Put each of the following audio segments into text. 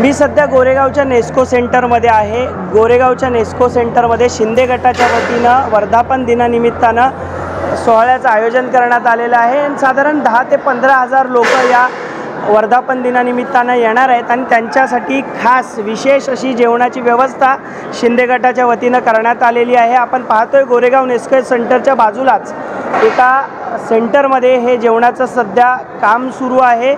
मी सध्या गोरेगावच्या नेस्को सेंटरमध्ये आहे. गोरेगावच्या नेस्को सेंटरमध्ये शिंदे गटाच्या वतीनं वर्धापन दिनानिमित्तानं सोहळ्याचं आयोजन करण्यात आलेलं आहे. आणि साधारण दहा ते पंधरा हजार लोक या वर्धापन दिनानिमित्तानं येणार आहेत आणि त्यांच्यासाठी खास विशेष अशी जेवणाची व्यवस्था शिंदे गटाच्या वतीनं करण्यात आलेली आहे. आपण पाहतोय गोरेगाव नेस्को सेंटरच्या बाजूलाच एका सेंटरमध्ये हे जेवणाचं सध्या काम सुरू आहे.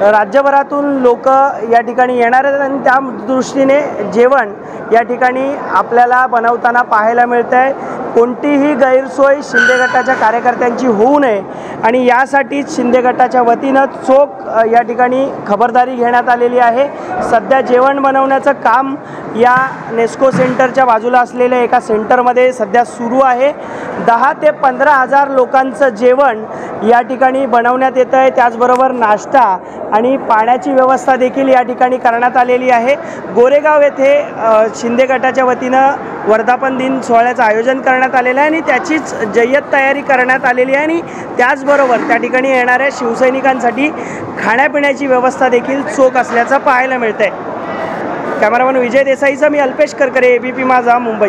राज्यभरातून लोक या ठिकाणी येणार आहेत आणि त्या दृष्टीने जेवण या ठिकाणी आपल्याला बनवताना पाहायला मिळतं आहे कोणतीही गैरसोय शिंदे गटाच्या कार्यकर्त्यांची होऊ नये आणि यासाठीच शिंदे गटाच्या वतीनं चोख या ठिकाणी खबरदारी घेण्यात आलेली आहे. सध्या जेवण बनवण्याचं काम या नेस्को सेंटरच्या बाजूला असलेल्या एका सेंटरमध्ये सध्या सुरू आहे. दहा ते पंधरा हजार लोकांचं जेवण या ठिकाणी बनवण्यात येतं आहे. त्याचबरोबर नाश्ता आणि पाण्याची व्यवस्था देखील या ठिकाणी करण्यात आलेली आहे. गोरेगाव येथे शिंदे गटाच्या वतीनं वर्धापन दिन सोहळ्याचं आयोजन करण्यात आलेलं आहे आणि त्याचीच जय्यत तयारी करण्यात आलेली आहे आणि त्याचबरोबर त्या ठिकाणी येणाऱ्या शिवसैनिकांसाठी खाण्यापिण्याची व्यवस्था देखील चोख असल्याचं पाहायला मिळतं आहे कॅमेरामन विजय देसाईचा मी अल्पेश करकरे पी माझा मुंबई.